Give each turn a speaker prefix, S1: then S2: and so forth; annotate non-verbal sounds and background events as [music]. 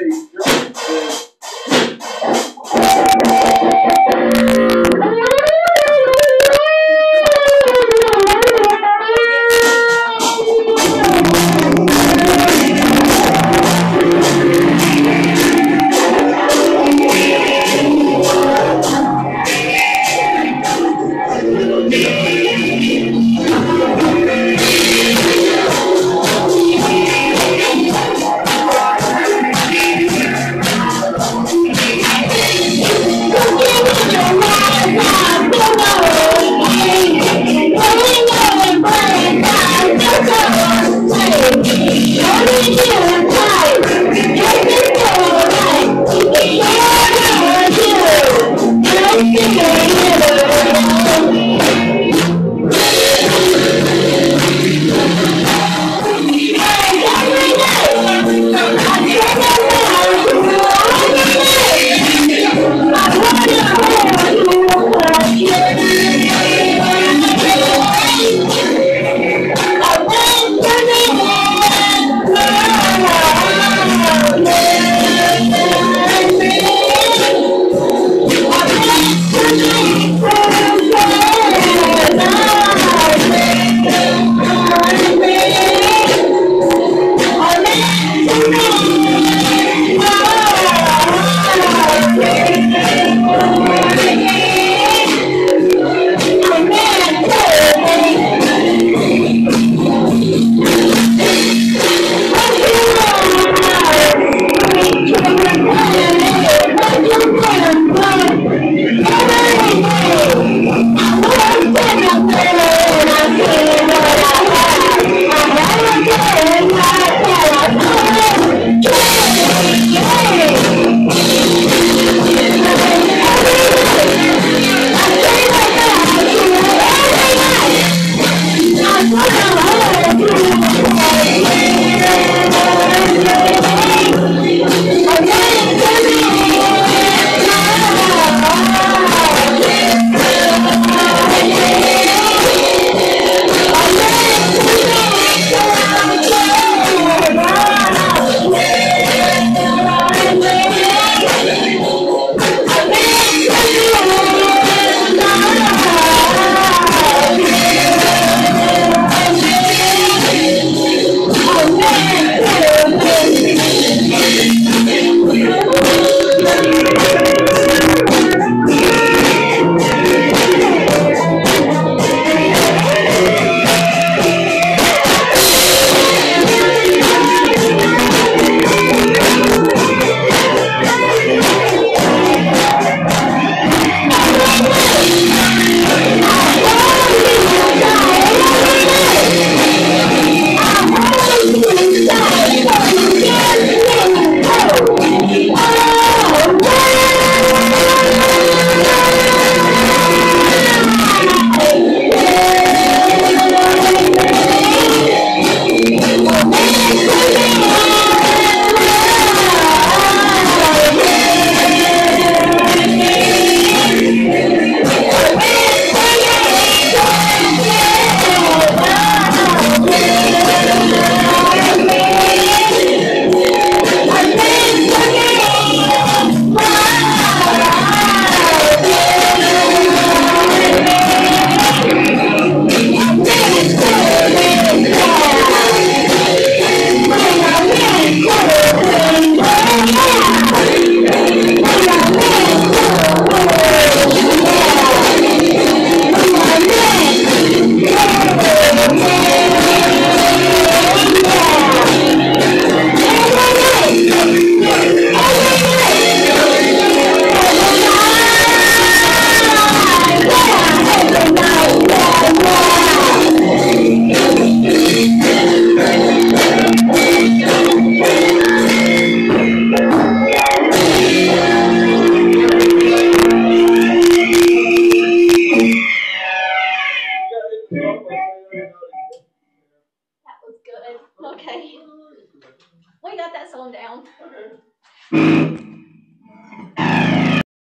S1: Amen.
S2: down. Okay. [laughs]